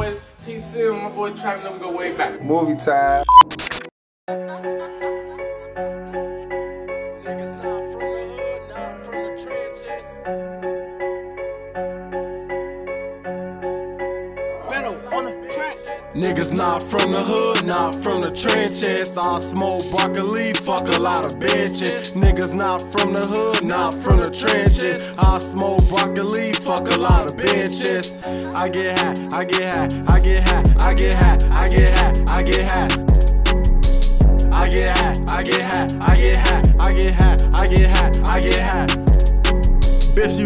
boy TC and my boy Travis, them go way back. Movie time. Niggas Niggas not from the hood, not from the trenches. I smoke broccoli, fuck a lot of bitches. Niggas not from the hood, not from the trenches. I smoke broccoli, fuck a lot of bitches. I get high, I get high, I get high, I get high, I get high.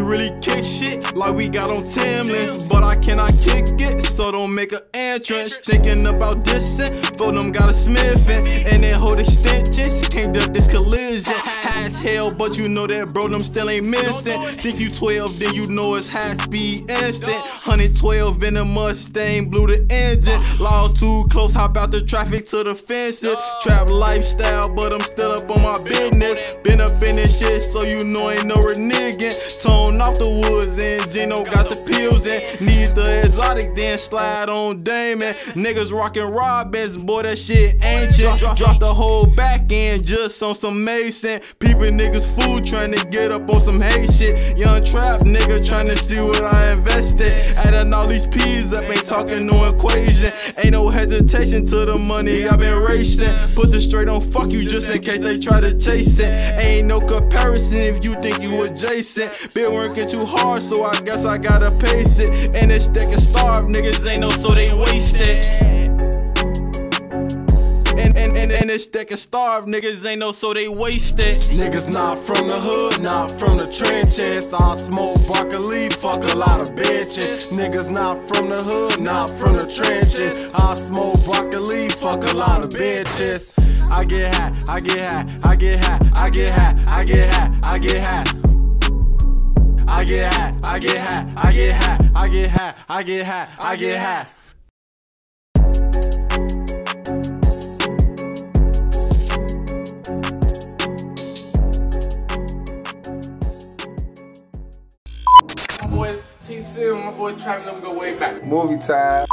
Really kick shit like we got on Timlins, but I cannot kick it, so don't make an entrance. Thinking about dissing, for them got a smith it, and then hold extensions. Can't duck this collision. High as hell, but you know that bro, them still ain't missing. Think you 12, then you know it's high speed instant. 112 in a Mustang, blew the engine. Laws too close, hop out the traffic to the fences. Trap lifestyle, but I'm still up on my business. Been up in this shit, so you know ain't no reneging. Off the woods and Gino got the pills and need the exotic, then slide on Damon. Niggas rockin' Robins, boy, that shit ancient. Drop the whole back end just on some Mason. Peepin' niggas food trying to get up on some hate shit. Young trap nigga trying to see what I invested. Adding all these P's up, ain't talking no equation. Ain't no hesitation to the money i been racing. Put the straight on fuck you just in case they try to chase it. Ain't no comparison if you think you adjacent. Been working too hard, so I guess I gotta pace it. And it's thick and starved, niggas ain't no so they waste it. And, and, and, it's thick and starved, niggas ain't no so they waste it. Niggas not from the hood, not from the trenches. I smoke broccoli, fuck a lot of bitches. Niggas not from the hood, not from the trenches. I smoke broccoli, fuck a lot of bitches. I get high, I get high, I get high, I get high, I get high. I get high, I get high, I get high, I get high, I get high, I get high. My boy TC and my boy Travis, them go way back. Movie time.